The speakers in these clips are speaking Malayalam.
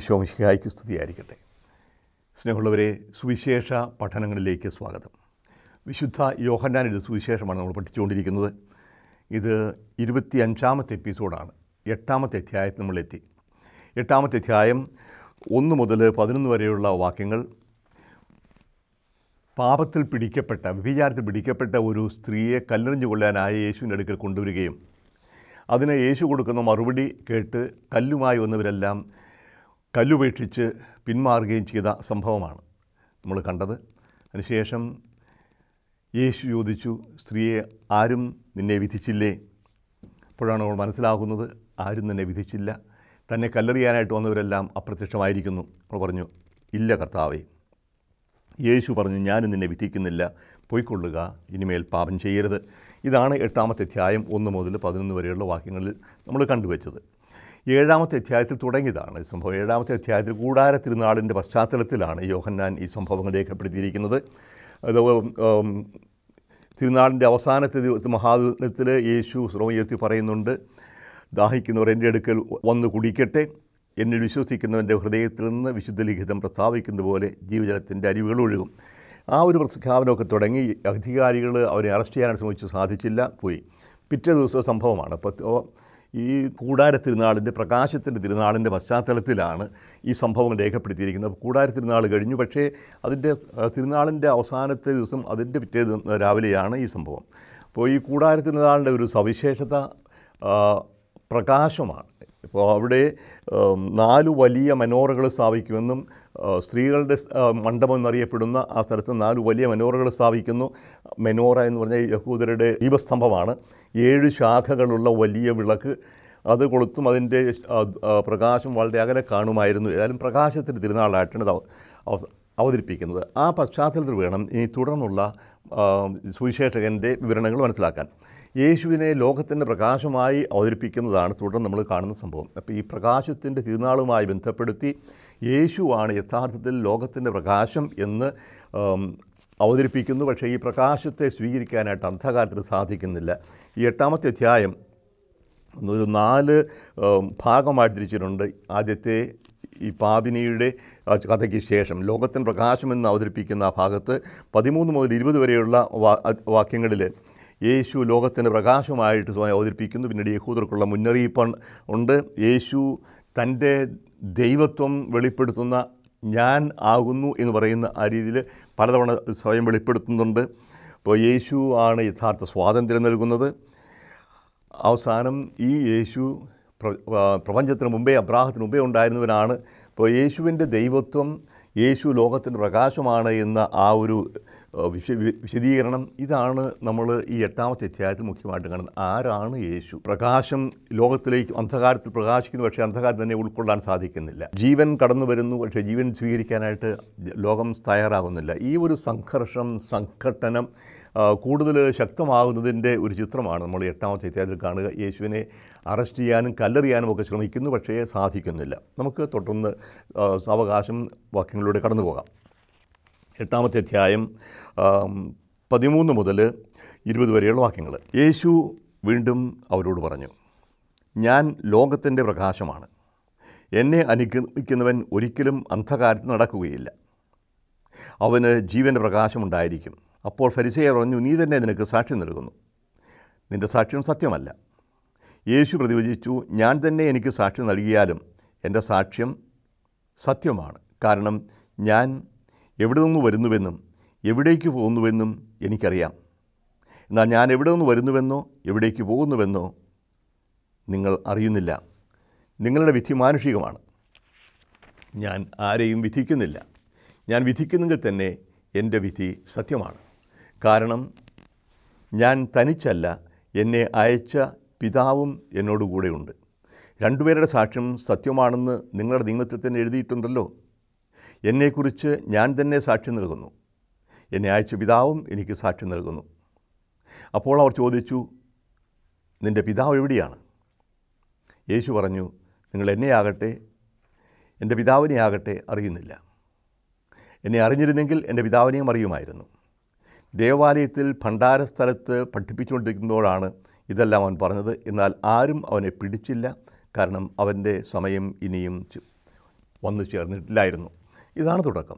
ഈശോമിശിഹായ്ക്ക് സ്തുതിയായിരിക്കട്ടെ. സ്നേഹമുള്ളവരെ സുവിശേഷ പഠനങ്ങളിലേക്ക് സ്വാഗതം. വിശുദ്ധ യോഹന്നാൻ ഇത് സുവിശേഷമാണ് നമ്മൾ പഠിച്ചുകൊണ്ടിരിക്കുന്നത്. ഇത് ഇരുപത്തി അഞ്ചാമത്തെ എപ്പിസോഡാണ്. എട്ടാമത്തെ അധ്യായത്തിൽ നമ്മളെത്തി. എട്ടാമത്തെ അധ്യായം ഒന്ന് മുതൽ പതിനൊന്ന് വരെയുള്ള വാക്യങ്ങൾ. പാപത്തിൽ പിടിക്കപ്പെട്ട വ്യഭിചാരത്തിൽ പിടിക്കപ്പെട്ട ഒരു സ്ത്രീയെ കല്ലെറിഞ്ഞു കൊല്ലാനായ യേശുവിന്റെ അടുക്കൽ കൊണ്ടുവരികയും അതിന് യേശു കൊടുക്കുന്ന മറുപടി കേട്ട് കല്ലുമായി വന്നവരെല്ലാം കല്ലുപേക്ഷിച്ച് പിന്മാറുകയും ചെയ്ത സംഭവമാണ് നമ്മൾ കണ്ടത്. അതിനുശേഷം യേശു ചോദിച്ചു സ്ത്രീയെ ആരും നിന്നെ വിധിച്ചില്ലേ? അപ്പോഴാണ് അവൾ മനസ്സിലാകുന്നത് ആരും തന്നെ വിധിച്ചില്ല. തന്നെ കല്ലെറിയാനായിട്ട് വന്നവരെല്ലാം അപ്രത്യക്ഷമായിരിക്കുന്നു. അവൾ പറഞ്ഞു ഇല്ല കർത്താവേ. യേശു പറഞ്ഞു ഞാനും നിന്നെ വിധിക്കുന്നില്ല. പൊയ്ക്കൊള്ളുക. ഇനിമേൽ പാപം ചെയ്യരുത്. ഇതാണ് എട്ടാമത്തെ അധ്യായം ഒന്ന് മുതൽ പതിനൊന്ന് വരെയുള്ള വാക്യങ്ങളിൽ നമ്മൾ കണ്ടുവച്ചത്. ഏഴാമത്തെ അധ്യായത്തിൽ തുടങ്ങിയതാണ് ഈ സംഭവം. ഏഴാമത്തെ അധ്യായത്തിൽ കൂടാര തിരുനാളിന്റെ പശ്ചാത്തലത്തിലാണ് യോഹന്നാൻ ഈ സംഭവങ്ങൾ രേഖപ്പെടുത്തിയിരിക്കുന്നത്. അത് തിരുനാളിന്റെ അവസാനത്തെ ദിവസം മഹാദിനത്തിൽ യേശു ശ്രമം ഉയർത്തി പറയുന്നുണ്ട് ദാഹിക്കുന്നവർ എന്റെ അടുക്കൽ വന്ന് കുടിക്കട്ടെ. എന്നിൽ വിശ്വസിക്കുന്നവന്റെ ഹൃദയത്തിൽ നിന്ന് വിശുദ്ധ ലിഖിതം പ്രസ്താവിക്കുന്ന പോലെ ജീവജലത്തിന്റെ അരിവുകൾ ഒഴുകും. ആ ഒരു പ്രഖ്യാപനമൊക്കെ തുടങ്ങി അധികാരികൾ അവരെ അറസ്റ്റ് ചെയ്യാനായിട്ട് ശ്രമിച്ചു സാധിച്ചില്ല പോയി. പിറ്റേ ദിവസം സംഭവമാണ്. അപ്പോൾ ഈ കൂടാര തിരുനാളിന്റെ പ്രകാശത്തിന്റെ തിരുനാളിന്റെ പശ്ചാത്തലത്തിലാണ് ഈ സംഭവം രേഖപ്പെടുത്തിയിരിക്കുന്നത്. കൂടാര തിരുനാൾ കഴിഞ്ഞു. പക്ഷേ അതിന്റെ തിരുനാളിന്റെ അവസാനത്തെ ദിവസം അതിന്റെ പിറ്റേ രാവിലെയാണ് ഈ സംഭവം. അപ്പോൾ ഈ കൂടാര തിരുനാളിന്റെ ഒരു സവിശേഷത പ്രകാശമാണ്. ഇപ്പോൾ അവിടെ നാല് വലിയ മനോറകൾ സ്ഥാപിക്കുമെന്നും സ്ത്രീകളുടെ മണ്ഡപം എന്നറിയപ്പെടുന്ന ആ സ്ഥലത്ത് നാല് വലിയ മനോറകൾ സ്ഥാപിക്കുന്നു. മെനോറ എന്ന് പറഞ്ഞാൽ യഹൂദരുടെ ദീപസ്തംഭമാണ്. ഏഴ് ശാഖകളുള്ള വലിയ വിളക്ക് അത് കൊളുത്തും അതിന്റെ പ്രകാശം വളരെ അകലെ കാണുമായിരുന്നു. ഏതായാലും പ്രകാശത്തിന്റെ തിരുനാളായിട്ടാണ് ഇത് അവ- അവതരിപ്പിക്കുന്നത്. ആ പശ്ചാത്തലത്തിൽ വേണം ഈ തുടർന്നുള്ള സുവിശേഷകന്റെ വിവരണങ്ങൾ മനസ്സിലാക്കാൻ. യേശുവിനെ ലോകത്തിന്റെ പ്രകാശമായി അവതരിപ്പിക്കുന്നതാണ് തുടർന്ന് നമ്മൾ കാണുന്ന സംഭവം. അപ്പോൾ ഈ പ്രകാശത്തിന്റെ തിരുനാളുമായി ബന്ധപ്പെടുത്തി യേശുവാണ് യഥാർത്ഥത്തിൽ ലോകത്തിന്റെ പ്രകാശം എന്ന് അവതരിപ്പിക്കുന്നു. പക്ഷേ ഈ പ്രകാശത്തെ സ്വീകരിക്കാനായിട്ട് അന്ധകാരത്തിന് സാധിക്കുന്നില്ല. ഈ എട്ടാമത്തെ അധ്യായം ഒരു നാല് ഭാഗമായി തിരിച്ചിട്ടുണ്ട്. ആദ്യത്തെ ഈ പാപിനിയുടെ കഥയ്ക്ക് ശേഷം. ലോകത്തിൻ പ്രകാശമെന്ന് അവതരിപ്പിക്കുന്ന ആ ഭാഗത്ത് പതിമൂന്ന് മുതൽ ഇരുപത് വരെയുള്ള വാക്യങ്ങളിൽ യേശു ലോകത്തിന്റെ പ്രകാശമായിട്ട് സ്വയം അവതരിപ്പിക്കുന്നു. പിന്നീട് യഹൂദർക്കുള്ള മുന്നറിയിപ്പ് ഉണ്ട് യേശു തന്റെ ദൈവത്വം വെളിപ്പെടുത്തുന്ന ഞാൻ ആകുന്നു എന്ന് പറയുന്ന ആ രീതിയിൽ പലതവണ സ്വയം വെളിപ്പെടുത്തുന്നുണ്ട്. അപ്പോൾ യേശു ആണ് യഥാർത്ഥ സ്വാതന്ത്ര്യം നൽകുന്നത്. അവസാനം ഈ യേശു പ്ര പ്രപഞ്ചത്തിന് മുമ്പേ അബ്രാഹത്തിന് മുമ്പേ ഉണ്ടായിരുന്നവനാണ്. അപ്പോൾ യേശുവിന്റെ ദൈവത്വം യേശു ലോകത്തിന്റെ പ്രകാശമാണ് എന്ന ആ ഒരു വിശ വിശദീകരണം ഇതാണ് നമ്മൾ ഈ എട്ടാമത്തെ അധ്യായത്തിൽ മുഖ്യമായിട്ട് കാണുന്നത്. ആരാണ് യേശു? പ്രകാശം ലോകത്തിലേക്ക് അന്ധകാരത്തിൽ പ്രകാശിക്കുന്നു പക്ഷേ അന്ധകാരം തന്നെ ഉൾക്കൊള്ളാൻ സാധിക്കുന്നില്ല. ജീവൻ കടന്നു വരുന്നു പക്ഷേ ജീവൻ സ്വീകരിക്കാനായിട്ട് ലോകം തയ്യാറാകുന്നില്ല. ഈ ഒരു സംഘർഷം സംഘട്ടനം കൂടുതൽ ശക്തമാകുന്നതിന്റെ ഒരു ചിത്രമാണ് നമ്മൾ എട്ടാമത്തെ അധ്യായത്തിൽ കാണുക. യേശുവിനെ അറസ്റ്റ് ചെയ്യാനും കല്ലെറിയാനും ഒക്കെ ശ്രമിക്കുന്നു പക്ഷേ സാധിക്കുന്നില്ല. നമുക്ക് തുടർന്ന് അവകാശം വാക്യങ്ങളിലൂടെ കടന്നു പോകാം. എട്ടാമത്തെ അധ്യായം പതിമൂന്ന് മുതൽ ഇരുപത് വരെയുള്ള വാക്യങ്ങൾ. യേശു വീണ്ടും അവരോട് പറഞ്ഞു ഞാൻ ലോകത്തിന്റെ പ്രകാശമാണ്. എന്നെ അനുഗമിക്കുന്നവൻ ഒരിക്കലും അന്ധകാരത്തിൽ നടക്കുകയില്ല. അവന് ജീവന്റെ പ്രകാശമുണ്ടായിരിക്കും. അപ്പോൾ ഫരിസേയർ പറഞ്ഞു നീ തന്നെ നിനക്ക് സാക്ഷ്യം നൽകുന്നു. നിന്റെ സാക്ഷ്യം സത്യമല്ല. യേശു പ്രതിവചിച്ചു ഞാൻ തന്നെ എനിക്ക് സാക്ഷ്യം നൽകിയാലും എന്റെ സാക്ഷ്യം സത്യമാണ്. കാരണം ഞാൻ എവിടെ നിന്ന് വരുന്നുവെന്നും എവിടേക്ക് പോകുന്നുവെന്നും എനിക്കറിയാം. എന്നാൽ ഞാൻ എവിടെ നിന്ന് വരുന്നുവെന്നോ എവിടേക്ക് പോകുന്നുവെന്നോ നിങ്ങൾ അറിയുന്നില്ല. നിങ്ങളുടെ വിധി മാനുഷികമാണ്. ഞാൻ ആരെയും വിധിക്കുന്നില്ല. ഞാൻ വിധിക്കുന്നെങ്കിൽ തന്നെ എന്റെ വിധി സത്യമാണ്. കാരണം ഞാൻ തനിച്ചല്ല എന്നെ അയച്ച പിതാവും എന്നോടുകൂടെയുണ്ട്. രണ്ടുപേരുടെ സാക്ഷ്യം സത്യമാണെന്ന് നിങ്ങളുടെ നിയമത്തിൽ തന്നെ എഴുതിയിട്ടുണ്ടല്ലോ. എന്നെക്കുറിച്ച് ഞാൻ തന്നെ സാക്ഷ്യം നൽകുന്നു. എന്നെ അയച്ച പിതാവും എനിക്ക് സാക്ഷ്യം നൽകുന്നു. അപ്പോൾ അവർ ചോദിച്ചു നിന്റെ പിതാവ് എവിടെയാണ്? യേശു പറഞ്ഞു നിങ്ങൾ എന്നെ ആകട്ടെ എന്റെ പിതാവിനെ ആകട്ടെ അറിയുന്നില്ല. എന്നെ അറിഞ്ഞിരുന്നെങ്കിൽ എന്റെ പിതാവിനെയും അറിയുമായിരുന്നു. ദേവാലയത്തിൽ ഭണ്ഡാരസ്ഥലത്ത് പഠിപ്പിച്ചുകൊണ്ടിരിക്കുമ്പോഴാണ് ഇതെല്ലാം അവൻ പറഞ്ഞത്. എന്നാൽ ആരും അവനെ പിടിച്ചില്ല. കാരണം അവന്റെ സമയം ഇനിയും വന്നു ചേർന്നിട്ടില്ലായിരുന്നു. ഇതാണ് തുടക്കം.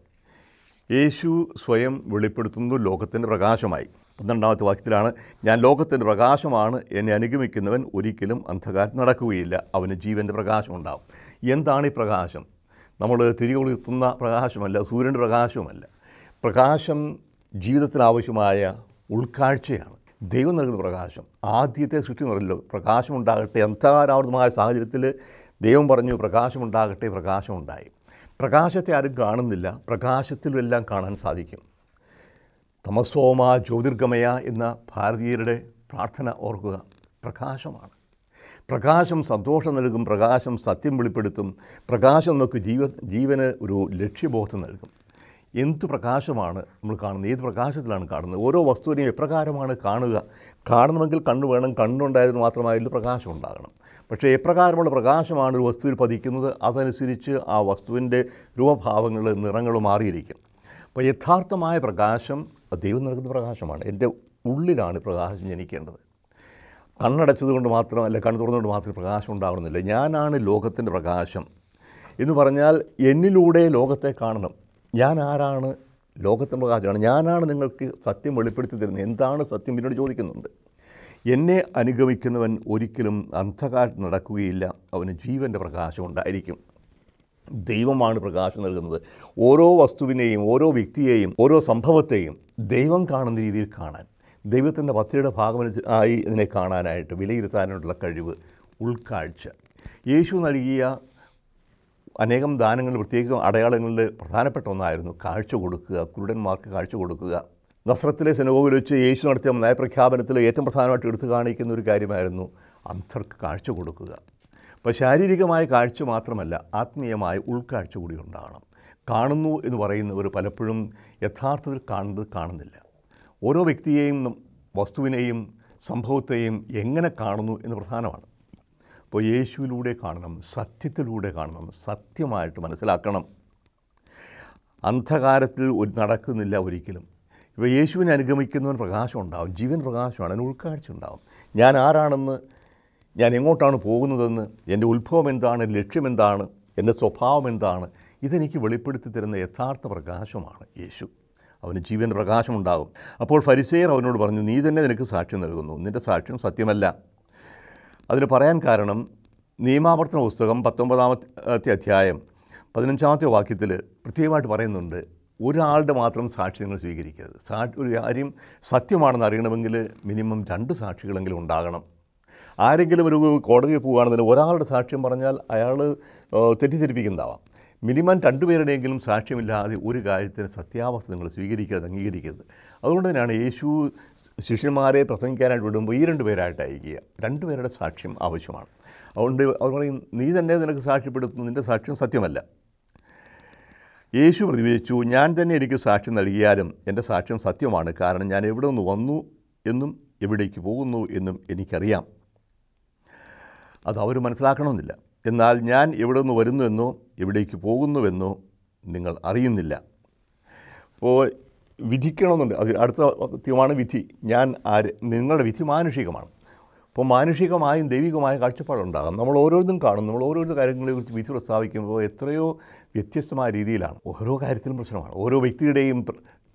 യേശു സ്വയം വെളിപ്പെടുത്തുന്നു. ലോകത്തിന്റെ പ്രകാശമായി. പന്ത്രണ്ടാമത്തെ വാക്യത്തിലാണ് ഞാൻ ലോകത്തിന്റെ പ്രകാശമാണ്. എന്നെ അനുഗമിക്കുന്നവൻ ഒരിക്കലും അന്ധകാരം നടക്കുകയില്ല. അവന് ജീവന്റെ പ്രകാശം ഉണ്ടാവും. എന്താണ് ഈ പ്രകാശം? നമ്മൾ തിരികൊളുത്തുന്ന പ്രകാശമല്ല സൂര്യന്റെ പ്രകാശവുമല്ല. പ്രകാശം ജീവിതത്തിന് ആവശ്യമായ ഉൾക്കാഴ്ചയാണ്. ദൈവം നൽകുന്ന പ്രകാശം. ആദ്യത്തെ സൃഷ്ടി എന്നല്ലോ പ്രകാശമുണ്ടാകട്ടെ. അന്ധകാരാവൃതമായ സാഹചര്യത്തിൽ ദൈവം പറഞ്ഞു പ്രകാശമുണ്ടാകട്ടെ പ്രകാശമുണ്ടായി. പ്രകാശത്തെ ആരും കാണുന്നില്ല. പ്രകാശത്തിലെല്ലാം കാണാൻ സാധിക്കും. തമസോമ ജ്യോതിർഗമയ എന്ന ഭാരതീയരുടെ പ്രാർത്ഥന ഓർക്കുക പ്രകാശമാണ്. പ്രകാശം സന്തോഷം നൽകും പ്രകാശം സത്യം വെളിപ്പെടുത്തും പ്രകാശം നമുക്ക് ജീവ ജീവന് ഒരു ലക്ഷ്യബോധം നൽകും. എന്ത് പ്രകാശമാണ് നമ്മൾ കാണുന്നത്? ഏത് പ്രകാശത്തിലാണ് കാണുന്നത്? ഓരോ വസ്തുവിനെയും എപ്രകാരമാണ് കാണുക? കാണണമെങ്കിൽ കണ്ണു വേണം. കണ്ണുണ്ടായതിന് മാത്രമായാലും പ്രകാശം ഉണ്ടാകണം. പക്ഷേ എപ്രകാരമുള്ള പ്രകാശമാണ് ഒരു വസ്തുവിൽ പതിക്കുന്നത്? അതനുസരിച്ച് ആ വസ്തുവിന്റെ രൂപഭാവങ്ങൾ നിറങ്ങൾ മാറിയിരിക്കും. അപ്പോൾ യഥാർത്ഥമായ പ്രകാശം ദൈവം നൽകുന്ന പ്രകാശമാണ്. എന്റെ ഉള്ളിലാണ് പ്രകാശം ജനിക്കേണ്ടത്. കണ്ണടച്ചത് കൊണ്ട് മാത്രം അല്ല കണ്ണ് തുറന്നുകൊണ്ട് മാത്രം പ്രകാശം ഉണ്ടാകണമെന്നില്ല ഞാനാണ് ലോകത്തിന്റെ പ്രകാശം എന്ന് പറഞ്ഞാൽ എന്നിലൂടെ ലോകത്തെ കാണണം. ഞാൻ ആരാണ് ലോകത്തിനുള്ള കാര്യമാണ് ഞാനാണ് നിങ്ങൾക്ക് സത്യം വെളിപ്പെടുത്തി തരുന്നത്. എന്താണ് സത്യം? പിന്നീട് ചോദിക്കുന്നുണ്ട്. എന്നെ അനുഗമിക്കുന്നവൻ ഒരിക്കലും അന്ധകാരത്തിൽ നടക്കുകയില്ല. അവന് ജീവന്റെ പ്രകാശം ഉണ്ടായിരിക്കും. ദൈവമാണ് പ്രകാശം നൽകുന്നത്. ഓരോ വസ്തുവിനെയും ഓരോ വ്യക്തിയെയും ഓരോ സംഭവത്തെയും ദൈവം കാണുന്ന രീതിയിൽ കാണാൻ ദൈവത്തിന്റെ പദ്ധതിയുടെ ഭാഗം ആയി ഇതിനെ കാണാനായിട്ട് വിലയിരുത്താനുള്ള കഴിവ് ഉൾക്കാഴ്ച. യേശു നൽകിയ അനേകം ദാനങ്ങൾ പ്രത്യേകം അടയാളങ്ങളിൽ പ്രധാനപ്പെട്ട ഒന്നായിരുന്നു കാഴ്ച കൊടുക്കുക കുരുടന്മാർക്ക് കാഴ്ച കൊടുക്കുക. നസ്രത്തിലെ സെനഗോഗിൽ വെച്ച് യേശു നടത്തിയ നയപ്രഖ്യാപനത്തിൽ ഏറ്റവും പ്രധാനമായിട്ട് എടുത്തു കാണിക്കുന്ന ഒരു കാര്യമായിരുന്നു അന്ധർക്ക് കാഴ്ച കൊടുക്കുക. അപ്പോൾ ശാരീരികമായ കാഴ്ച മാത്രമല്ല ആത്മീയമായ ഉൾക്കാഴ്ച കൂടി ഉണ്ടാകണം. കാണുന്നു എന്ന് പറയുന്നവർ പലപ്പോഴും യഥാർത്ഥത്തിൽ കാണുന്നത് കാണുന്നില്ല. ഓരോ വ്യക്തിയെയും വസ്തുവിനെയും സംഭവത്തെയും എങ്ങനെ കാണുന്നു എന്ന് പ്രധാനമാണ്. അപ്പോൾ യേശുവിലൂടെ കാണണം സത്യത്തിലൂടെ കാണണം സത്യമായിട്ട് മനസ്സിലാക്കണം. അന്ധകാരത്തിൽ ഒരു നടക്കുന്നില്ല ഒരിക്കലും. ഇപ്പോൾ യേശുവിനെ അനുഗമിക്കുന്നവൻ പ്രകാശം ഉണ്ടാവും ജീവൻ പ്രകാശമാണ് അതിന് ഉൾക്കാഴ്ച ഉണ്ടാവും. ഞാൻ ആരാണെന്ന് ഞാൻ എങ്ങോട്ടാണ് പോകുന്നതെന്ന് എന്റെ ഉത്ഭവം എന്താണ് ലക്ഷ്യം എന്താണ് എന്റെ സ്വഭാവം എന്താണ് ഇതെനിക്ക് വെളിപ്പെടുത്തി തരുന്ന യഥാർത്ഥ പ്രകാശമാണ് യേശു. അവന് ജീവൻ പ്രകാശമുണ്ടാകും. അപ്പോൾ ഫരിസേയർ അവനോട് പറഞ്ഞു നീ തന്നെ നിനക്ക് സാക്ഷ്യം നൽകുന്നു. നിന്റെ സാക്ഷ്യം സത്യമല്ല. അതിന് പറയാൻ കാരണം നിയമാവർത്തന പുസ്തകം പത്തൊമ്പതാമത്തെ അധ്യായം പതിനഞ്ചാമത്തെ വാക്യത്തിൽ പ്രത്യേകമായിട്ട് പറയുന്നുണ്ട് ഒരാളുടെ മാത്രം സാക്ഷി നിങ്ങൾ സ്വീകരിക്കരുത്. സാക്ഷി ഒരു കാര്യം സത്യമാണെന്ന് അറിയണമെങ്കിൽ മിനിമം രണ്ട് സാക്ഷികളെങ്കിലും ഉണ്ടാകണം. ആരെങ്കിലും ഒരു കോടതിയിൽ പോവുകയാണെന്നുണ്ടെങ്കിൽ ഒരാളുടെ സാക്ഷ്യം പറഞ്ഞാൽ അയാൾ തെറ്റിദ്ധരിപ്പിക്കുന്നതാവാം. മിനിമം രണ്ടുപേരുടെയെങ്കിലും സാക്ഷ്യമില്ലാതെ ഒരു കാര്യത്തിന് സത്യാവസ്ഥ നിങ്ങൾ സ്വീകരിക്കരുത് അംഗീകരിക്കരുത്. അതുകൊണ്ട് തന്നെയാണ് യേശു ശിഷ്യന്മാരെ പ്രസംഗിക്കാനായിട്ട് വിടുമ്പോൾ ഈ രണ്ട് പേരായിട്ട് അയക്കുക. രണ്ടുപേരുടെ സാക്ഷ്യം ആവശ്യമാണ്. അതുകൊണ്ട് അവർ പറയും നീ തന്നെ നിനക്ക് സാക്ഷ്യപ്പെടുത്തുന്നു. നിന്റെ സാക്ഷ്യം സത്യമല്ല. യേശു പ്രതിവിധിച്ചു ഞാൻ തന്നെ എനിക്ക് സാക്ഷ്യം നൽകിയാലും എന്റെ സാക്ഷ്യം സത്യമാണ്. കാരണം ഞാൻ എവിടെ നിന്ന് വന്നു എന്നും എവിടേക്ക് പോകുന്നു എന്നും എനിക്കറിയാം. അത് അവർ മനസ്സിലാക്കണമെന്നില്ല. എന്നാൽ ഞാൻ എവിടെ നിന്ന് വരുന്നുവെന്നോ എവിടേക്ക് പോകുന്നുവെന്നോ നിങ്ങൾ അറിയുന്നില്ല. അപ്പോൾ വിധിക്കണമെന്നുണ്ട്. അത് അടുത്ത കൃത്യമാണ് വിധി ഞാൻ ആര്? നിങ്ങളുടെ വിധി മാനുഷികമാണ്. അപ്പോൾ മാനുഷികമായും ദൈവികമായ കാഴ്ചപ്പാടുണ്ടാകാം. നമ്മൾ ഓരോരുത്തരും കാണും. നമ്മൾ ഓരോരോ കാര്യങ്ങളെക്കുറിച്ച് വിധി പ്രസ്താവിക്കുമ്പോൾ എത്രയോ വ്യത്യസ്തമായ രീതിയിലാണ്. ഓരോ കാര്യത്തിലും പ്രശ്നമാണ്. ഓരോ വ്യക്തിയുടെയും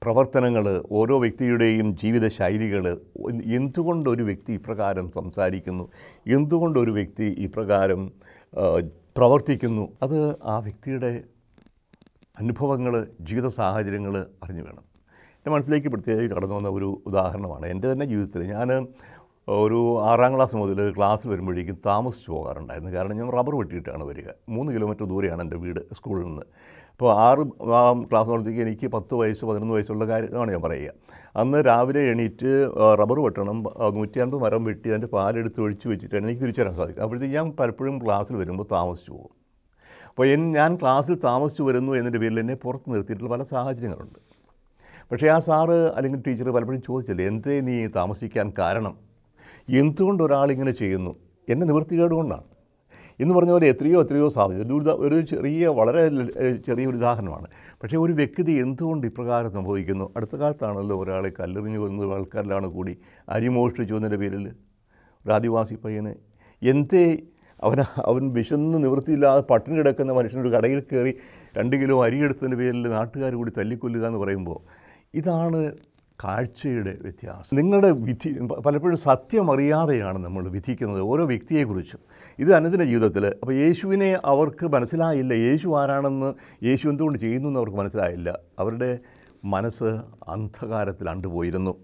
പ്രവർത്തനങ്ങൾ ഓരോ വ്യക്തിയുടെയും ജീവിത ശൈലികൾ എന്തുകൊണ്ട് ഒരു വ്യക്തി ഇപ്രകാരം സംസാരിക്കുന്നു? എന്തുകൊണ്ട് ഒരു വ്യക്തി ഇപ്രകാരം പ്രവർത്തിക്കുന്നു? അത് ആ വ്യക്തിയുടെ അനുഭവങ്ങൾ ജീവിത സാഹചര്യങ്ങൾ അറിഞ്ഞു വേണം. എന്റെ മനസ്സിലേക്ക് പ്രത്യേകിച്ച് കടന്നു വന്ന ഒരു ഉദാഹരണമാണ്. എന്റെ തന്നെ ജീവിതത്തിൽ ഞാൻ ഒരു ആറാം ക്ലാസ് മുതൽ ക്ലാസ്സിൽ വരുമ്പോഴേക്കും താമസിച്ച് പോകാറുണ്ടായിരുന്നു. കാരണം ഞാൻ റബ്ബർ വെട്ടിയിട്ടാണ് വരിക. മൂന്ന് കിലോമീറ്റർ ദൂരെയാണ് എന്റെ വീട് സ്കൂളിൽ നിന്ന്. അപ്പോൾ ആറ് ക്ലാസ് നടത്തിക്ക് എനിക്ക് പത്ത് വയസ്സ് പതിനൊന്ന് വയസ്സുള്ള കാര്യമാണ് ഞാൻ പറയുക. അന്ന് രാവിലെ എണീറ്റ് റബ്ബർ വെട്ടണം നൂറ്റി അൻപത് മരം വെട്ടി അതിന്റെ പാലെടുത്ത് ഒഴിച്ച് വെച്ചിട്ടാണ് എനിക്ക് തിരിച്ചു വരാൻ സാധിക്കും അപ്പോഴത്തേക്ക് ഞാൻ പലപ്പോഴും ക്ലാസ്സിൽ വരുമ്പോൾ താമസിച്ചു പോകും. അപ്പോൾ ഞാൻ ക്ലാസ്സിൽ താമസിച്ചു വരുന്നു എന്നതിന്റെ പേരിൽ എന്നെ പുറത്ത് നിർത്തിയിട്ടുള്ള പല സാഹചര്യങ്ങളുണ്ട്. പക്ഷേ ആ സാറ് അല്ലെങ്കിൽ ടീച്ചർ പലപ്പോഴും ചോദിച്ചില്ലേ എന്തേ നീ താമസിക്കാൻ കാരണം? എന്തുകൊണ്ട് ഒരാളിങ്ങനെ ചെയ്യുന്നു? എന്നെ നിവൃത്തികേട് കൊണ്ടാണ് എന്ന് പറഞ്ഞ പോലെ എത്രയോ എത്രയോ സാധ്യത ഒരു ചെറിയ വളരെ ചെറിയൊരു ഉദാഹരണമാണ്. പക്ഷേ ഒരു വ്യക്തി എന്തുകൊണ്ട് ഇപ്രകാരം സംഭവിക്കുന്നു? അടുത്ത കാലത്താണല്ലോ ഒരാളെ കല്ലെറിഞ്ഞു കൊന്നത് ആൾക്കാരിലാണ് കൂടി അരിമോഷ്ടിച്ചു എന്നതിന്റെ പേരിൽ. ഒരു ആദിവാസി പയ്യന് എന്തേ അവൻ അവൻ വിശന്ന് നിവൃത്തിയില്ലാതെ പട്ടിണി കിടക്കുന്ന മനുഷ്യനൊരു കടയിൽ കയറി രണ്ട് കിലോ അരി അരിയെടുത്തതിന്റെ പേരിൽ നാട്ടുകാർ കൂടി തല്ലിക്കൊല്ലുക എന്ന് പറയുമ്പോൾ ഇതാണ് കാഴ്ചയുടെ വ്യത്യാസം. നിങ്ങളുടെ വിധി പലപ്പോഴും സത്യം അറിയാതെയാണ് നമ്മൾ വിധിക്കുന്നത് ഓരോ വ്യക്തിയെക്കുറിച്ചും. ഇത് അനുദിന ജീവിതത്തിൽ അപ്പോൾ യേശുവിനെ അവർക്ക് മനസ്സിലായില്ല. യേശു ആരാണെന്ന് യേശു എന്തുകൊണ്ട് ചെയ്യുന്നു എന്ന് അവർക്ക് മനസ്സിലായില്ല. അവരുടെ മനസ്സ് അന്ധകാരത്തിൽ അണ്ടുപോയിരുന്നു.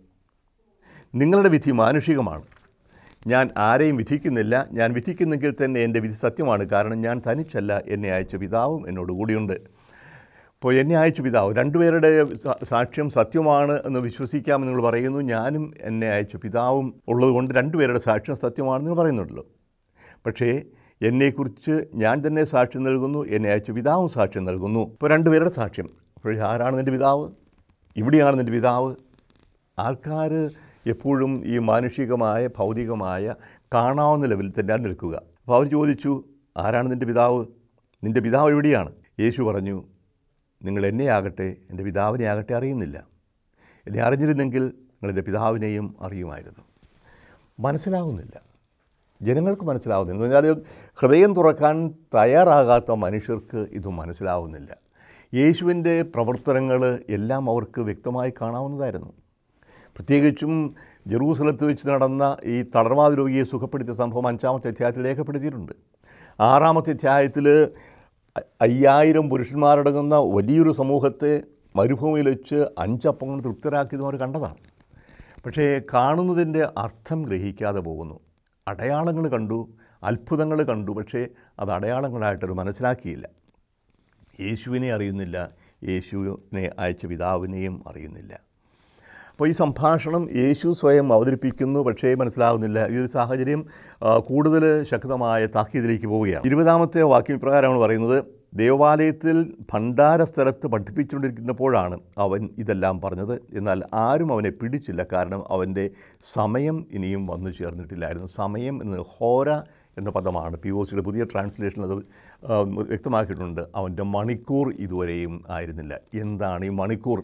നിങ്ങളുടെ വിധി മാനുഷികമാണ്. ഞാൻ ആരെയും വിധിക്കുന്നില്ല. ഞാൻ വിധിക്കുന്നെങ്കിൽ തന്നെ എന്റെ വിധി സത്യമാണ്. കാരണം ഞാൻ തനിച്ചല്ല. എന്നെ അയച്ച പിതാവും എന്നോട് കൂടിയുണ്ട്. അപ്പോൾ എന്നെ അയച്ചു പിതാവ്. രണ്ടുപേരുടെ സാക്ഷ്യം സത്യമാണ് എന്ന് വിശ്വസിക്കാമെന്ന് നിങ്ങൾ പറയുന്നു. ഞാനും എന്നെ അയച്ചു. പിതാവും ഉള്ളതുകൊണ്ട് രണ്ടുപേരുടെ സാക്ഷ്യം സത്യമാണെന്ന് നിങ്ങൾ പറയുന്നുണ്ടല്ലോ. പക്ഷേ എന്നെക്കുറിച്ച് ഞാൻ തന്നെ സാക്ഷ്യം നൽകുന്നു എന്നെ അയച്ചു പിതാവും സാക്ഷ്യം നൽകുന്നു. ഇപ്പോൾ രണ്ടുപേരുടെ സാക്ഷ്യം. അപ്പോൾ ആരാണ് നിന്റെ പിതാവ്? ഇവിടെയാണ് നിന്റെ പിതാവ്. ആൾക്കാർ എപ്പോഴും ഈ മാനുഷികമായ ഭൗതികമായ കാണാവുന്ന ലെവലിൽ തന്നെ നിൽക്കുക. അപ്പോൾ അവർ ചോദിച്ചു ആരാണ് നിന്റെ പിതാവ്? നിന്റെ പിതാവ് എവിടെയാണ് യേശു പറഞ്ഞു നിങ്ങൾ എന്നെ ആകട്ടെ എന്റെ പിതാവിനെ ആകട്ടെ അറിയുന്നില്ല. എന്നെ അറിഞ്ഞിരുന്നെങ്കിൽ നിങ്ങൾ എന്റെ പിതാവിനെയും അറിയുമായിരുന്നു. മനസ്സിലാവുന്നില്ല. ജനങ്ങൾക്ക് മനസ്സിലാവുന്നില്ല. എന്ന് പറഞ്ഞാൽ ഹൃദയം തുറക്കാൻ തയ്യാറാകാത്ത മനുഷ്യർക്ക് ഇത് മനസ്സിലാവുന്നില്ല. യേശുവിന്റെ പ്രവർത്തനങ്ങൾ എല്ലാം അവർക്ക് വ്യക്തമായി കാണാവുന്നതായിരുന്നു. പ്രത്യേകിച്ചും ജെറൂസലത്ത് വെച്ച് നടന്ന ഈ തളർവാദ രോഗിയെ സുഖപ്പെടുത്തിയ സംഭവം അഞ്ചാമത്തെ അധ്യായത്തിൽ രേഖപ്പെടുത്തിയിട്ടുണ്ട്. ആറാമത്തെ അധ്യായത്തിൽ അയ്യായിരം പുരുഷന്മാരടങ്ങുന്ന വലിയൊരു സമൂഹത്തെ മരുഭൂമിയിൽ വെച്ച് അഞ്ചപ്പം കൊണ്ട് തൃപ്തരാക്കിയതും അവർ കണ്ടതാണ്. പക്ഷേ കാണുന്നതിന്റെ അർത്ഥം ഗ്രഹിക്കാതെ പോകുന്നു. അടയാളങ്ങൾ കണ്ടു അത്ഭുതങ്ങൾ കണ്ടു പക്ഷേ അത് അടയാളങ്ങളായിട്ടൊരു മനസ്സിലാക്കിയില്ല. യേശുവിനെ അറിയുന്നില്ല യേശുവിനെ അയച്ച പിതാവിനെയും അറിയുന്നില്ല. അപ്പോൾ ഈ സംഭാഷണം യേശു സ്വയം അവതരിപ്പിക്കുന്നു പക്ഷേ മനസ്സിലാവുന്നില്ല. ഈ ഒരു സാഹചര്യം കൂടുതൽ ശക്തമായ താക്കീതിലേക്ക് പോവുകയാണ്. ഇരുപതാമത്തെ വാക്യം പ്രകാരമാണ് പറയുന്നത് ദേവാലയത്തിൽ ഭണ്ഡാര സ്ഥലത്ത് പഠിപ്പിച്ചുകൊണ്ടിരിക്കുന്നപ്പോഴാണ് അവൻ ഇതെല്ലാം പറഞ്ഞത്. എന്നാൽ ആരും അവനെ പിടിച്ചില്ല. കാരണം അവന്റെ സമയം ഇനിയും വന്നു ചേർന്നിട്ടില്ലായിരുന്നു. സമയം എന്ന് ഹോര എന്ന പദമാണ്. പി ഒ സിയുടെ പുതിയ ട്രാൻസ്ലേഷൻ അത് വ്യക്തമാക്കിയിട്ടുണ്ട്. അവന്റെ മണിക്കൂർ ഇതുവരെയും ആയിരുന്നില്ല. എന്താണ് ഈ മണിക്കൂർ?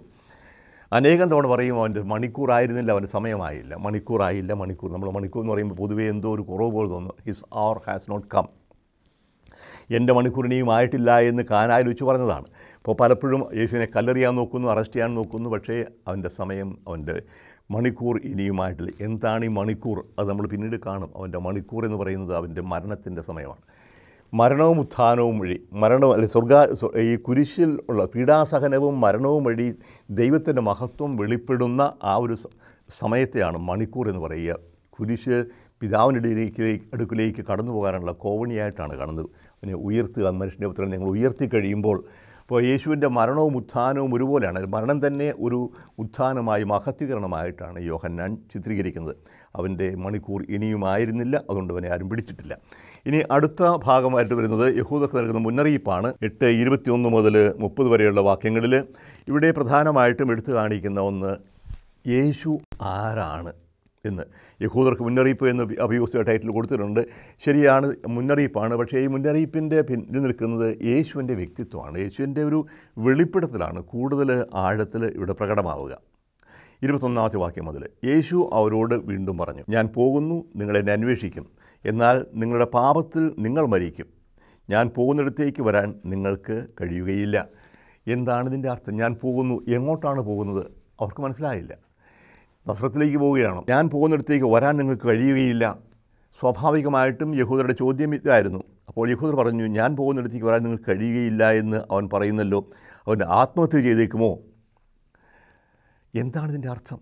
അനേകം തവണ പറയും അവന്റെ മണിക്കൂറായിരുന്നില്ല അവന്റെ സമയമായില്ല. മണിക്കൂറായില്ല മണിക്കൂർ. നമ്മൾ മണിക്കൂർ എന്ന് പറയുമ്പോൾ പൊതുവേ എന്തോ ഒരു കുറവ് പോലെ തോന്നുന്നു. His hour has not come എന്റെ മണിക്കൂറിനെയും ആയിട്ടില്ല എന്ന് കാനായി വെച്ച് പറഞ്ഞതാണ്. അപ്പോൾ പലപ്പോഴും യേശുവിനെ കല്ലെറിയാൻ നോക്കുന്നു അറസ്റ്റ് ചെയ്യാൻ നോക്കുന്നു. പക്ഷേ അവന്റെ സമയം അവന്റെ മണിക്കൂർ ഇനിയുമായിട്ടില്ല എന്താണ് ഈ മണിക്കൂർ? അത് നമ്മൾ പിന്നീട് കാണും. അവന്റെ മണിക്കൂർ എന്ന് പറയുന്നത് അവന്റെ മരണത്തിന്റെ സമയമാണ്. മരണവും ഉത്ഥാനവും വഴി മരണവും അല്ലെ സ്വർഗ ഈ കുരിശിൽ ഉള്ള പീഡാസഹനവും മരണവും വഴി ദൈവത്തിന്റെ മഹത്വം വെളിപ്പെടുന്ന ആ ഒരു സമയത്തെയാണ് മണിക്കൂർ എന്ന് പറയുക. കുരിശ് പിതാവിന്റെ ഇടയിലേക്ക് അടുക്കിലേക്ക് കടന്നു പോകാനുള്ള കോവണിയായിട്ടാണ് കാണുന്നത്. പിന്നെ ഉയർത്തുക മനുഷ്യന്റെ പുത്രൻ നിങ്ങൾ ഉയർത്തി കഴിയുമ്പോൾ അപ്പോൾ യേശുവിന്റെ മരണവും ഉത്ഥാനവും ഒരുപോലെയാണ്. മരണം തന്നെ ഒരു ഉത്ഥാനമായി മഹത്വീകരണമായിട്ടാണ് യോഹന്നാൻ ചിത്രീകരിക്കുന്നത്. അവന്റെ മണിക്കൂർ ഇനിയുമായിരുന്നില്ല അതുകൊണ്ട് അവനെ ആരും പിടിച്ചിട്ടില്ല. ഇനി അടുത്ത ഭാഗമായിട്ട് വരുന്നത് യഹൂദർക്ക് നൽകുന്ന മുന്നറിയിപ്പാണ്. എട്ട് ഇരുപത്തിയൊന്ന് മുതൽ മുപ്പത് വരെയുള്ള വാക്യങ്ങളിൽ ഇവിടെ പ്രധാനമായിട്ടും എടുത്തു കാണിക്കുന്ന ഒന്ന് യേശു ആരാണ്? എന്ന്. യഹൂദർക്ക് മുന്നറിയിപ്പ് എന്ന് അഭിയൂസ് ടൈറ്റിൽ കൊടുത്തിട്ടുണ്ട്. ശരിയാണ് മുന്നറിയിപ്പാണ്. പക്ഷേ ഈ മുന്നറിയിപ്പിന്റെ പിന്നിൽ നിൽക്കുന്നത് യേശുവിന്റെ വ്യക്തിത്വമാണ്. യേശുവിന്റെ ഒരു വെളിപ്പെടുത്തലാണ് കൂടുതൽ ആഴത്തിൽ ഇവിടെ പ്രകടമാവുക. ഇരുപത്തൊന്നാമത്തെ വാക്യം മുതൽ യേശു അവരോട് വീണ്ടും പറഞ്ഞു ഞാൻ പോകുന്നു നിങ്ങളെന്നെ അന്വേഷിക്കും. എന്നാൽ നിങ്ങളുടെ പാപത്തിൽ നിങ്ങൾ മരിക്കും. ഞാൻ പോകുന്നിടത്തേക്ക് വരാൻ നിങ്ങൾക്ക് കഴിയുകയില്ല. എന്താണ് ഇതിന്റെ അർത്ഥം? ഞാൻ പോകുന്നു. എങ്ങോട്ടാണ് പോകുന്നത്? അവർക്ക് മനസ്സിലായില്ല. നസ്രത്തിലേക്ക് പോവുകയാണ്. ഞാൻ പോകുന്നിടത്തേക്ക് വരാൻ നിങ്ങൾക്ക് കഴിയുകയില്ല. സ്വാഭാവികമായിട്ടും യഹൂദരുടെ ചോദ്യം ഇതായിരുന്നു. അപ്പോൾ യഹൂദർ പറഞ്ഞു ഞാൻ പോകുന്നിടത്തേക്ക് വരാൻ നിങ്ങൾക്ക് കഴിയുകയില്ല എന്ന് അവൻ പറയുന്നല്ലോ. അവൻ ആത്മഹത്യ ചെയ്തേക്കുമോ? എന്താണ് ഇതിന്റെ അർത്ഥം?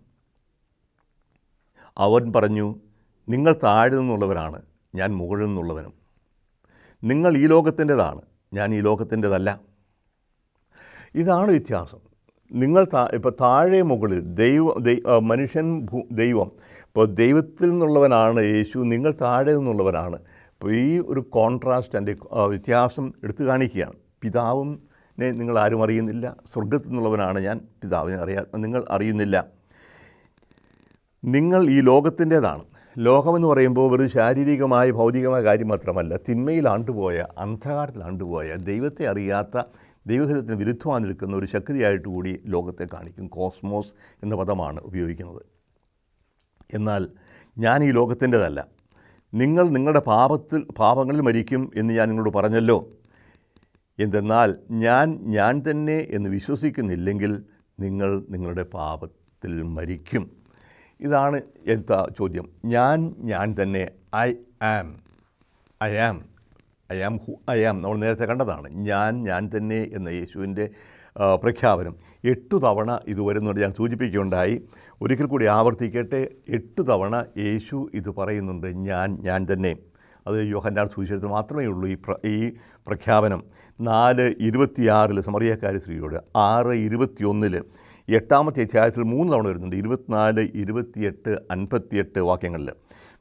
അവൻ പറഞ്ഞു നിങ്ങൾ താഴെ നിന്നുള്ളവരാണ് ഞാൻ മുകളിൽ നിന്നുള്ളവനും. നിങ്ങൾ ഈ ലോകത്തിന്റെതാണ് ഞാൻ ഈ ലോകത്തിന്റെതല്ല. ഇതാണ് വ്യത്യാസം. നിങ്ങൾ താ ഇപ്പോൾ താഴെ മുകളിൽ ദൈവ മനുഷ്യൻ ദൈവം ഇപ്പോൾ ദൈവത്തിൽ നിന്നുള്ളവനാണ് യേശു നിങ്ങൾ താഴെ നിന്നുള്ളവരാണ്. അപ്പോൾ ഈ ഒരു കോൺട്രാസ്റ്റ് എന്റെ വ്യത്യാസം എടുത്തു കാണിക്കുകയാണ്. പിതാവും നിങ്ങൾ ആരും അറിയുന്നില്ല സ്വർഗത്തിൽ നിന്നുള്ളവനാണ് ഞാൻ പിതാവിനെ അറിയാ നിങ്ങൾ അറിയുന്നില്ല. നിങ്ങൾ ഈ ലോകത്തിന്റേതാണ് ലോകമെന്ന് പറയുമ്പോൾ വെറുതെ ശാരീരികമായ ഭൗതികമായ കാര്യം മാത്രമല്ല തിന്മയിൽ ആണ്ടുപോയ ആണ്ടുപോയ ദൈവത്തെ അറിയാത്ത ദൈവഹിതത്തിന് വിരുദ്ധമായി നിൽക്കുന്ന ഒരു ശക്തിയായിട്ട് കൂടി ലോകത്തെ കാണിക്കും കോസ്മോസ് എന്ന പദമാണ് ഉപയോഗിക്കുന്നത്. എന്നാൽ ഞാൻ ഈ ലോകത്തിന്റെതല്ല. നിങ്ങൾ നിങ്ങളുടെ പാപത്തിൽ പാപങ്ങളിൽ മരിക്കും എന്ന് ഞാൻ നിങ്ങളോട് പറഞ്ഞല്ലോ. എന്തെന്നാൽ ഞാൻ ഞാൻ തന്നെ എന്ന് വിശ്വസിക്കുന്നില്ലെങ്കിൽ നിങ്ങൾ നിങ്ങളുടെ പാപത്തിൽ മരിക്കും. ഇതാണ് എന്താ ചോദ്യം. ഞാൻ ഞാൻ തന്നെ I am I am I am who I am നമ്മൾ നേരത്തെ കണ്ടതാണ്. ഞാൻ ഞാൻ തന്നെ എന്ന യേശുവിന്റെ പ്രഖ്യാപനം. എട്ടു തവണ ഇത് വരുന്നുണ്ട്. ഞാൻ സൂചിപ്പിക്കുകയുണ്ടായി. ഒരിക്കൽ കൂടി ആവർത്തിക്കട്ടെ. എട്ടു തവണ യേശു ഇത് പറയുന്നുണ്ട്. ഞാൻ ഞാൻ തന്നെ. അത് യോഹന്നാൻ സുവിശേഷത്തിൽ മാത്രമേ ഉള്ളൂ ഈ പ്ര ഈ പ്രഖ്യാപനം. നാല് ഇരുപത്തിയാറിൽ സമറിയക്കാരി സ്ത്രീയോട് ആറ് ഇരുപത്തിയൊന്നിൽ എട്ടാമത്തെ അധ്യായത്തിൽ മൂന്ന് തവണ വരുന്നുണ്ട്. ഇരുപത്തിനാല് ഇരുപത്തിയെട്ട് അൻപത്തിയെട്ട് വാക്യങ്ങളിൽ.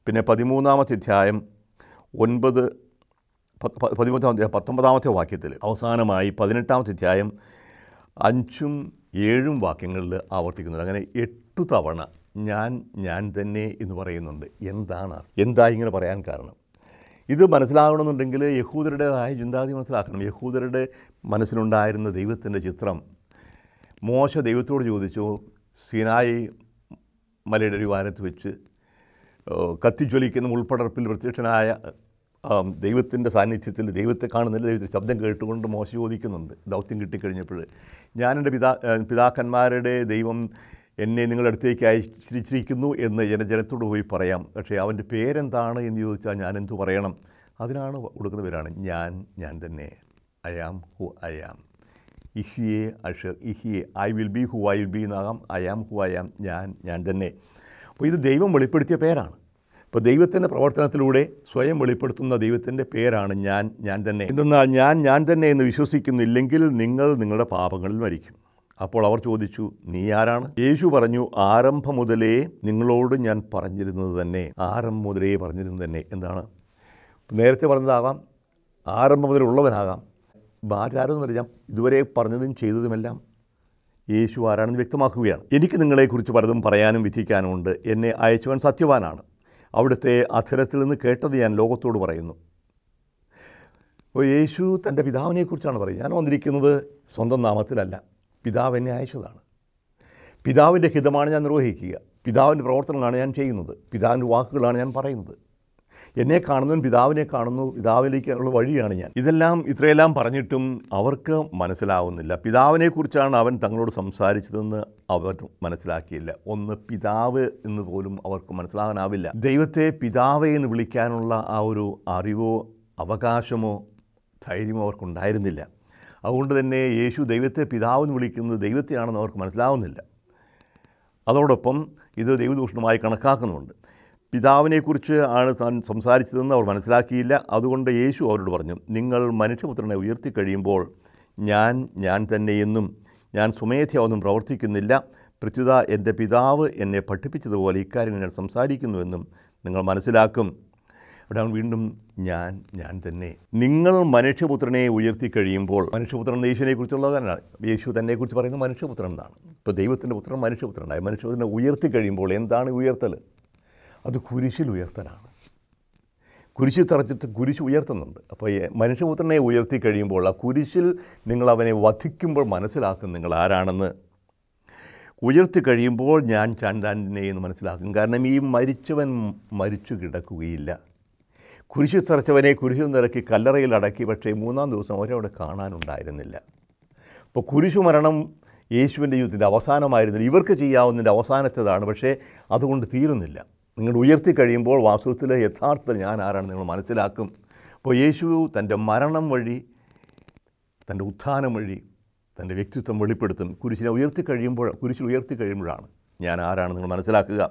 പിന്നെ പതിമൂന്നാമത്തെ അധ്യായം ഒൻപത് പതിമൂന്നാമത്തെ പത്തൊമ്പതാമത്തെ വാക്യത്തിൽ അവസാനമായി പതിനെട്ടാമത്തെ അധ്യായം അഞ്ചും ഏഴും വാക്യങ്ങളിൽ ആവർത്തിക്കുന്നുണ്ട്. അങ്ങനെ എട്ടു തവണ ഞാൻ ഞാൻ തന്നെ എന്ന് പറയുന്നുണ്ട്. എന്താണ് എന്താ ഇങ്ങനെ പറയാൻ കാരണം? ഇത് മനസ്സിലാകണമെന്നുണ്ടെങ്കിൽ യഹൂദരുടേതായ ചിന്താതി മനസ്സിലാക്കണം. യഹൂദരുടെ മനസ്സിലുണ്ടായിരുന്ന ദൈവത്തിന്റെ ചിത്രം മോശ ദൈവത്തോട് ചോദിച്ചു സിനായി മലയുടെ ഒരു വാരത്ത് വെച്ച് കത്തിജ്വലിക്കുന്ന ഉൾപ്പടർപ്പിൽ പ്രത്യക്ഷനായ ദൈവത്തിന്റെ സാന്നിധ്യത്തിൽ ദൈവത്തെ കാണുന്നില്ല ദൈവത്തിന്റെ ശബ്ദം കേട്ടുകൊണ്ട് മോശം ചോദിക്കുന്നുണ്ട് ദൗത്യം കിട്ടിക്കഴിഞ്ഞപ്പോൾ ഞാനെന്റെ പിതാ പിതാക്കന്മാരുടെ ദൈവം എന്നെ നിങ്ങളുടെ അടുത്തേക്ക് അയച്ചിരിച്ചിരിക്കുന്നു എന്ന് ജന ജനത്തോട് പോയി പറയാം. പക്ഷേ അവന്റെ പേരെന്താണ് എന്ന് ചോദിച്ചാൽ ഞാനെന്തു പറയണം? അതിനാണ് കൊടുക്കുന്ന പേരാണ് ഞാൻ ഞാൻ തന്നെ. I am who I am ഇഹിയെ അഷർ ഇഹിയെ I will be who I will be എന്നാകാം. I am who I am ഞാൻ ഞാൻ തന്നെ. അപ്പോൾ ഇത് ദൈവം വെളിപ്പെടുത്തിയ പേരാണ്. അപ്പോൾ ദൈവത്തിന്റെ പ്രവർത്തനത്തിലൂടെ സ്വയം വെളിപ്പെടുത്തുന്ന ദൈവത്തിന്റെ പേരാണ് ഞാൻ ഞാൻ തന്നെ. എന്തെന്നാൽ ഞാൻ ഞാൻ തന്നെ എന്ന് വിശ്വസിക്കുന്നില്ലെങ്കിൽ നിങ്ങൾ നിങ്ങളുടെ പാപങ്ങളിൽ മരിക്കും. അപ്പോൾ അവർ ചോദിച്ചു നീ ആരാണ്? യേശു പറഞ്ഞു ആരംഭം മുതലേ നിങ്ങളോട് ഞാൻ പറഞ്ഞിരുന്നത് തന്നെ. ആരംഭം മുതലേ പറഞ്ഞിരുന്നത് തന്നെ. എന്താണ്? നേരത്തെ പറഞ്ഞതാകാം ആരംഭം മുതലുള്ളവനാകാം. ആചാരം എന്ന് പറഞ്ഞാൽ ഇതുവരെ പറഞ്ഞതും ചെയ്തതുമെല്ലാം യേശു ആരാണെന്ന് വ്യക്തമാക്കുകയാണ്. എനിക്ക് നിങ്ങളെക്കുറിച്ച് പലതും പറയാനും വിധിക്കാനും ഉണ്ട്. എന്നെ അയച്ചവൻ സത്യവാനാണ്. അവിടുത്തെ അധരത്തിൽ നിന്ന് കേട്ടത് ഞാൻ ലോകത്തോട് പറയുന്നു. അപ്പോൾ യേശു തന്റെ പിതാവിനെക്കുറിച്ചാണ് പറയുന്നത്. ഞാൻ വന്നിരിക്കുന്നത് സ്വന്തം നാമത്തിലല്ല. പിതാവ് എന്നെ അയച്ചതാണ്. പിതാവിന്റെ ഹിതമാണ് ഞാൻ നിർവഹിക്കുക. പിതാവിന്റെ പ്രവർത്തനങ്ങളാണ് ഞാൻ ചെയ്യുന്നത്. പിതാവിന്റെ വാക്കുകളാണ് ഞാൻ പറയുന്നത്. എന്നെ കാണുന്നവൻ പിതാവിനെ കാണുന്നു പിതാവിലേക്കുള്ള വഴിയാണ് ഞാൻ. ഇതെല്ലാം ഇത്രയെല്ലാം പറഞ്ഞിട്ടും അവർക്ക് മനസ്സിലാവുന്നില്ല. പിതാവിനെക്കുറിച്ചാണ് അവൻ തങ്ങളോട് സംസാരിച്ചതെന്ന് അവർ മനസ്സിലാക്കിയില്ല. ഒന്ന് പിതാവ് എന്ന് പോലും അവർക്ക് മനസ്സിലാകാനാവില്ല. ദൈവത്തെ പിതാവേ എന്ന് വിളിക്കാനുള്ള ആ ഒരു അറിവോ അവകാശമോ ധൈര്യമോ അവർക്കുണ്ടായിരുന്നില്ല. അതുകൊണ്ട് തന്നെ യേശു ദൈവത്തെ പിതാവെന്ന് വിളിക്കുന്നത് ദൈവത്തെയാണെന്ന് അവർക്ക് മനസ്സിലാവുന്നില്ല. അതോടൊപ്പം ഇത് ദൈവദൂഷണമായി കണക്കാക്കുന്നുമുണ്ട് പിതാവിനെക്കുറിച്ച് ആണ് സംസാരിച്ചതെന്ന് അവർ മനസ്സിലാക്കിയില്ല. അതുകൊണ്ട് യേശു അവരോട് പറഞ്ഞു നിങ്ങൾ മനുഷ്യപുത്രനെ ഉയർത്തി കഴിയുമ്പോൾ ഞാൻ ഞാൻ തന്നെയെന്നും ഞാൻ സ്വമേധയാ ഒന്നും പ്രവർത്തിക്കുന്നില്ല. പ്രത്യുത എന്റെ പിതാവ് എന്നെ പഠിപ്പിച്ചതുപോലെ ഇക്കാര്യങ്ങൾ ഞാൻ സംസാരിക്കുന്നുവെന്നും നിങ്ങൾ മനസ്സിലാക്കും. അവിടെ അവൻ വീണ്ടും ഞാൻ ഞാൻ തന്നെ. നിങ്ങൾ മനുഷ്യപുത്രനെ ഉയർത്തി കഴിയുമ്പോൾ മനുഷ്യപുത്രൻ യേശുവിനെ കുറിച്ചുള്ളതാണ് യേശു തന്നെക്കുറിച്ച് പറയുന്നത് മനുഷ്യപുത്രൻ എന്നാണ്. ഇപ്പോൾ ദൈവത്തിന്റെ പുത്രൻ മനുഷ്യപുത്രനായി. മനുഷ്യപുത്രനെ ഉയർത്തി കഴിയുമ്പോൾ എന്താണ് ഉയർത്തൽ അത് കുരിശിൽ ഉയർത്തലാണ്. കുരിശിൽ തറച്ചിട്ട് കുരിശ് ഉയർത്തുന്നുണ്ട്. അപ്പോൾ മനുഷ്യപുത്രനെ ഉയർത്തി കഴിയുമ്പോൾ ആ കുരിശിൽ നിങ്ങൾ അവനെ വധിക്കുമ്പോൾ മനസ്സിലാക്കും നിങ്ങൾ ആരാണെന്ന്. ഉയർത്തി കഴിയുമ്പോൾ ഞാൻ ചാൻതാന്റെ എന്ന് മനസ്സിലാക്കും. കാരണം ഈ മരിച്ചവൻ മരിച്ചു കിടക്കുകയില്ല. കുരിശു തറച്ചവനെ കുരിശു നിറക്കി കല്ലറയിൽ അടക്കി പക്ഷേ മൂന്നാം ദിവസം ഒരവിടെ കാണാനുണ്ടായിരുന്നില്ല. അപ്പോൾ കുരിശു മരണം യേശുവിന്റെ ജീവിതത്തിന്റെ അവസാനമായിരുന്നില്ല. ഇവർക്ക് ചെയ്യാവുന്നതിന്റെ അവസാനത്തേതാണ്. പക്ഷേ അതുകൊണ്ട് തീരുന്നില്ല. നിങ്ങൾ ഉയർത്തി കഴിയുമ്പോൾ വാസ്തവത്തിൽ യഥാർത്ഥ ഞാൻ ആരാണ് നിങ്ങൾ മനസ്സിലാക്കും. അപ്പോൾ യേശു തന്റെ മരണം വഴി തന്റെ ഉത്ഥാനം വഴി തന്റെ വ്യക്തിത്വം വെളിപ്പെടുത്തും. കുരിശിനെ ഉയർത്തി കഴിയുമ്പോൾ കുരിശിൽ ഉയർത്തി കഴിയുമ്പോഴാണ് ഞാൻ ആരാണ് നിങ്ങൾ മനസ്സിലാക്കുക.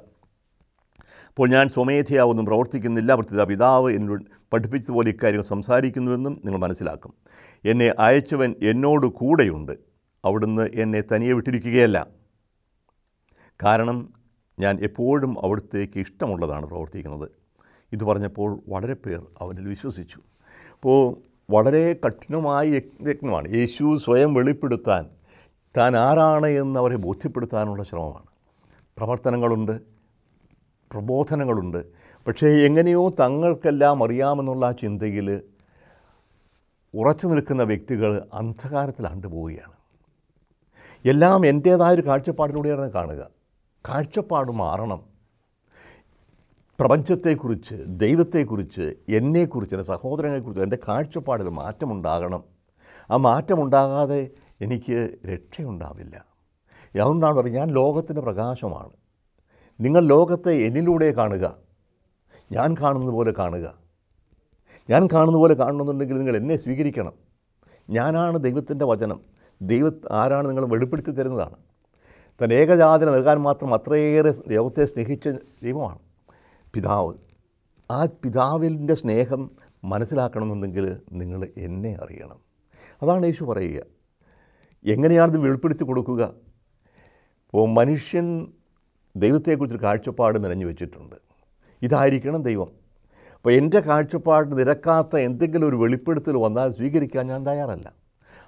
അപ്പോൾ ഞാൻ സ്വമേധയാ ഒന്നും പ്രവർത്തിക്കുന്നില്ല. പ്രത്യേക പിതാവ് എന്നോട് പഠിപ്പിച്ചതുപോലെ ഇക്കാര്യങ്ങൾ സംസാരിക്കുന്നുവെന്നും നിങ്ങൾ മനസ്സിലാക്കും. എന്നെ അയച്ചവൻ എന്നോട് കൂടെയുണ്ട്. അവിടുന്ന് എന്നെ തനിയെ വിട്ടിരിക്കുകയല്ല. കാരണം ഞാൻ എപ്പോഴും അവിടുത്തേക്ക് ഇഷ്ടമുള്ളതാണ് പ്രവർത്തിക്കുന്നത്. ഇത് പറഞ്ഞപ്പോൾ വളരെ പേർ അവനിൽ വിശ്വസിച്ചു. അപ്പോൾ വളരെ കഠിനമായ യജ്ഞമാണ് യേശു സ്വയം വെളിപ്പെടുത്താൻ താൻ ആരാണ് എന്ന് അവരെ ബോധ്യപ്പെടുത്താനുള്ള ശ്രമമാണ്. പ്രവർത്തനങ്ങളുണ്ട് പ്രബോധനങ്ങളുണ്ട്. പക്ഷേ എങ്ങനെയോ തങ്ങൾക്കെല്ലാം അറിയാമെന്നുള്ള ആ ചിന്തയിൽ ഉറച്ചു നിൽക്കുന്ന വ്യക്തികൾ അന്ധകാരത്തിൽ പോവുകയാണ് എല്ലാം എന്റേതായൊരു കാഴ്ചപ്പാടിലൂടെയാണ് കാണുക. കാഴ്ചപ്പാട് മാറണം. പ്രപഞ്ചത്തെക്കുറിച്ച് ദൈവത്തെക്കുറിച്ച് എന്നെക്കുറിച്ച് എന്റെ സഹോദരങ്ങളെക്കുറിച്ച് എന്റെ കാഴ്ചപ്പാടിൽ മാറ്റമുണ്ടാകണം. ആ മാറ്റമുണ്ടാകാതെ എനിക്ക് രക്ഷയുണ്ടാവില്ല. അതുകൊണ്ടാണ് പറയുന്നത് ഞാൻ ലോകത്തിന്റെ പ്രകാശമാണ്. നിങ്ങൾ ലോകത്തെ എന്നിലൂടെ കാണുക. ഞാൻ കാണുന്നത് പോലെ കാണുക. ഞാൻ കാണുന്ന പോലെ കാണണമെന്നുണ്ടെങ്കിൽ നിങ്ങൾ എന്നെ സ്വീകരിക്കണം. ഞാനാണ് ദൈവത്തിന്റെ വചനം. ദൈവ ആരാണ് നിങ്ങൾ വെളിപ്പെടുത്തി തരുന്നതാണ്. തന്റെ ഏകജാതിനെ നൽകാൻ മാത്രം അത്രയേറെ ലോകത്തെ സ്നേഹിച്ച ദൈവമാണ്. പിതാവ്. ആ പിതാവിന്റെ സ്നേഹം മനസ്സിലാക്കണമെന്നുണ്ടെങ്കിൽ നിങ്ങൾ എന്നെ അറിയണം. അതാണ് യേശു പറയുക. എങ്ങനെയാണിത് വെളിപ്പെടുത്തി കൊടുക്കുക? ഇപ്പോൾ മനുഷ്യൻ ദൈവത്തെക്കുറിച്ചൊരു കാഴ്ചപ്പാട് നിറഞ്ഞു വെച്ചിട്ടുണ്ട്. ഇതായിരിക്കണം ദൈവം. അപ്പോൾ എന്റെ കാഴ്ചപ്പാട് നിരക്കാത്ത എന്തെങ്കിലും ഒരു വെളിപ്പെടുത്തൽ വന്നാൽ സ്വീകരിക്കാൻ ഞാൻ തയ്യാറല്ല.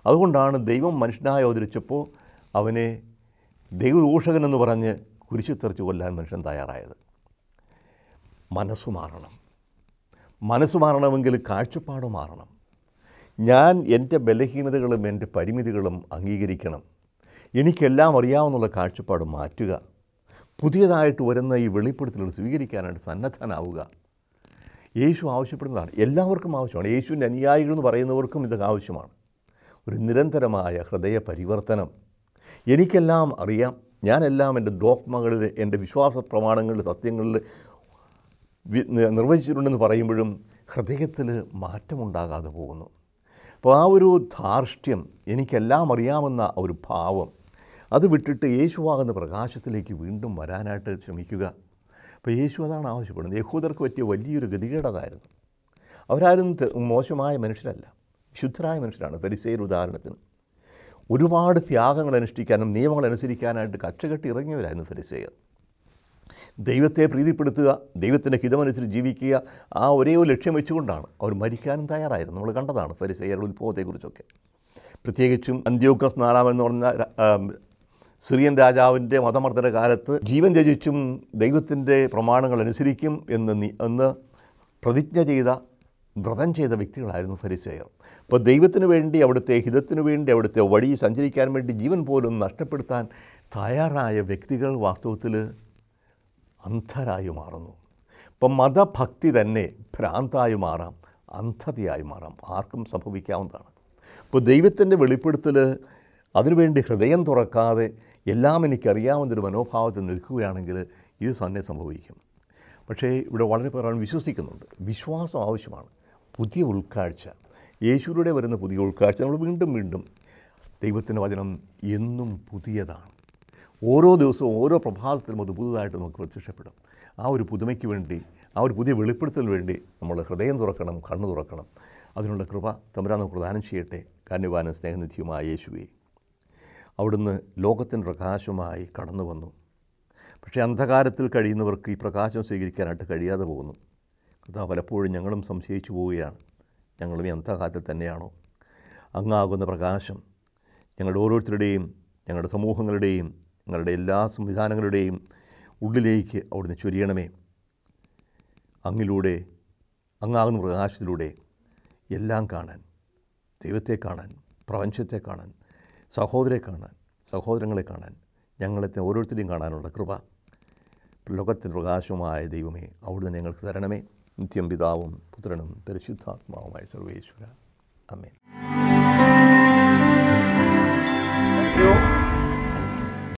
അതുകൊണ്ടാണ് ദൈവം മനുഷ്യനായി അവതരിച്ചപ്പോൾ അവനെ ദൈവദൂഷകൻ എന്ന് പറഞ്ഞ് കുരിശിത്തെറിച്ച് കൊല്ലാൻ മനുഷ്യൻ തയ്യാറായത്. മനസ്സു മാറണം. മനസ്സ് മാറണമെങ്കിൽ കാഴ്ചപ്പാട് മാറണം. ഞാൻ എന്റെ ബലഹീനതകളും എന്റെ പരിമിതികളും അംഗീകരിക്കണം. എനിക്കെല്ലാം അറിയാവുന്നുള്ള കാഴ്ചപ്പാട് മാറ്റുക. പുതിയതായിട്ട് വരുന്ന ഈ വെളിപ്പെടുത്തലുകൾ സ്വീകരിക്കാനായിട്ട് സന്നദ്ധനാവുക. യേശു ആവശ്യപ്പെടുന്നതാണ്. എല്ലാവർക്കും ആവശ്യമാണ്. യേശുവിന്റെ അനുയായികൾ എന്ന് പറയുന്നവർക്കും ഇത് ആവശ്യമാണ്. ഒരു നിരന്തരമായ ഹൃദയ പരിവർത്തനം എനിക്കെല്ലാം അറിയാം. ഞാനെല്ലാം എന്റെ ഡോക്മകളിൽ എന്റെ വിശ്വാസ പ്രമാണങ്ങളിൽ സത്യങ്ങളിൽ നിർവചിച്ചിട്ടുണ്ടെന്ന് പറയുമ്പോഴും ഹൃദയത്തിൽ മാറ്റമുണ്ടാകാതെ പോകുന്നു. അപ്പോൾ ആ ഒരു ധാർഷ്ട്യം എനിക്കെല്ലാം അറിയാമെന്ന ഒരു ഭാവം അത് വിട്ടിട്ട് യേശുവാകുന്ന പ്രകാശത്തിലേക്ക് വീണ്ടും വരാനായിട്ട് ശ്രമിക്കുക. അപ്പോൾ യേശു അതാണ് ആവശ്യപ്പെടുന്നത്. യഹൂദർക്ക് പറ്റിയ വലിയൊരു ഗതികേടതായിരുന്നു അവരാരും മോശമായ മനുഷ്യരല്ല. ശുദ്ധരായ മനുഷ്യരാണ്. പരിസേർ ഉദാഹരണത്തിന്. ഒരുപാട് ത്യാഗങ്ങൾ അനുഷ്ഠിക്കാനും നിയമങ്ങൾ അനുസരിക്കാനായിട്ട് കച്ചകെട്ടി ഇറങ്ങിയവരായിരുന്നു ഫരിസേയർ. ദൈവത്തെ പ്രീതിപ്പെടുത്തുക ദൈവത്തിന്റെ ഹിതമനുസരിച്ച് ജീവിക്കുക ആ ഒരേ ഒരു ലക്ഷ്യം വെച്ചുകൊണ്ടാണ് അവർ മരിക്കാനും തയ്യാറായിരുന്നു. നമ്മൾ കണ്ടതാണ് ഫരിസേയരുടെ ഉത്ഭവത്തെക്കുറിച്ചൊക്കെ. പ്രത്യേകിച്ചും അന്ത്യോക്കസ് നാലാമൻ എന്ന് പറഞ്ഞ സിറിയൻ രാജാവിന്റെ മതമർദ്ദന കാലത്ത് ജീവൻ രചിച്ചും ദൈവത്തിന്റെ പ്രമാണങ്ങൾ അനുസരിക്കും എന്ന് എന്ന് പ്രതിജ്ഞ ചെയ്ത വ്രതം ചെയ്ത വ്യക്തികളായിരുന്നു ഫരിസേയർ. അപ്പോൾ ദൈവത്തിന് വേണ്ടി അവിടുത്തെ ഹിതത്തിന് വേണ്ടി അവിടുത്തെ വഴി സഞ്ചരിക്കാൻ വേണ്ടി ജീവൻ പോലും നഷ്ടപ്പെടുത്താൻ തയ്യാറായ വ്യക്തികൾ വാസ്തവത്തിൽ അന്ധരായി മാറുന്നു. ഇപ്പം മതഭക്തി തന്നെ ഭ്രാന്തായി മാറാം അന്ധതയായി മാറാം. ആർക്കും സംഭവിക്കാവുന്നതാണ്. ഇപ്പോൾ ദൈവത്തിന്റെ വെളിപ്പെടുത്തൽ അതിനുവേണ്ടി ഹൃദയം തുറക്കാതെ എല്ലാം എനിക്കറിയാവുന്നൊരു മനോഭാവത്തിൽ നിൽക്കുകയാണെങ്കിൽ ഇത് തന്നെ സംഭവിക്കും. പക്ഷേ ഇവിടെ വളരെ പേരാണ് വിശ്വസിക്കുന്നുണ്ട്. വിശ്വാസം ആവശ്യമാണ്. പുതിയ ഉൾക്കാഴ്ച. യേശുവിലൂടെ വരുന്ന പുതിയ ഉൾക്കാഴ്ച നമ്മൾ വീണ്ടും വീണ്ടും ദൈവത്തിന്റെ വചനം എന്നും പുതിയതാണ്. ഓരോ ദിവസവും ഓരോ പ്രഭാതത്തിലും അത് പുതുതായിട്ട് നമുക്ക് പ്രത്യക്ഷപ്പെടും. ആ ഒരു പുതുമയ്ക്ക് വേണ്ടി ആ ഒരു പുതിയ വെളിപ്പെടുത്തലിന് വേണ്ടി നമ്മൾ ഹൃദയം തുറക്കണം കണ്ണു തുറക്കണം. അതിനുള്ള കൃപ തമ്പുരാൻ നമുക്ക് പ്രദാനം ചെയ്യട്ടെ. കാന്യവാനും സ്നേഹനിധിയുമായ യേശുവെ. അവിടുന്ന് ലോകത്തിന്റെ പ്രകാശമായി കടന്നു വന്നു പക്ഷേ അന്ധകാരത്തിൽ കഴിയുന്നവർക്ക് ഈ പ്രകാശം സ്വീകരിക്കാനായിട്ട് കഴിയാതെ പോകുന്നു. അതാ പലപ്പോഴും ഞങ്ങളും സംശയിച്ചു പോവുകയാണ്. ഞങ്ങളും അന്ധകാരത്തിൽ തന്നെയാണോ? അങ്ങാകുന്ന പ്രകാശം ഞങ്ങളുടെ ഓരോരുത്തരുടെയും ഞങ്ങളുടെ സമൂഹങ്ങളുടെയും ഞങ്ങളുടെ എല്ലാ സംവിധാനങ്ങളുടെയും ഉള്ളിലേക്ക് അവിടുന്ന് ചൊരിയണമേ. അങ്ങിലൂടെ അങ്ങാകുന്ന പ്രകാശത്തിലൂടെ എല്ലാം കാണാൻ ദൈവത്തെ കാണാൻ പ്രപഞ്ചത്തെ കാണാൻ സഹോദരെ കാണാൻ സഹോദരങ്ങളെ കാണാൻ ഞങ്ങളെ ഓരോരുത്തരെയും കാണാനുള്ള കൃപ. ലോകത്തിന്റെ പ്രകാശമായ ദൈവമേ അവിടുന്ന് ഞങ്ങൾക്ക് തരണമേ. നിത്യം പിതാവും പുത്രനും പരിശുദ്ധാത്മാവുമായ സർവേശ്വര അമ്മേ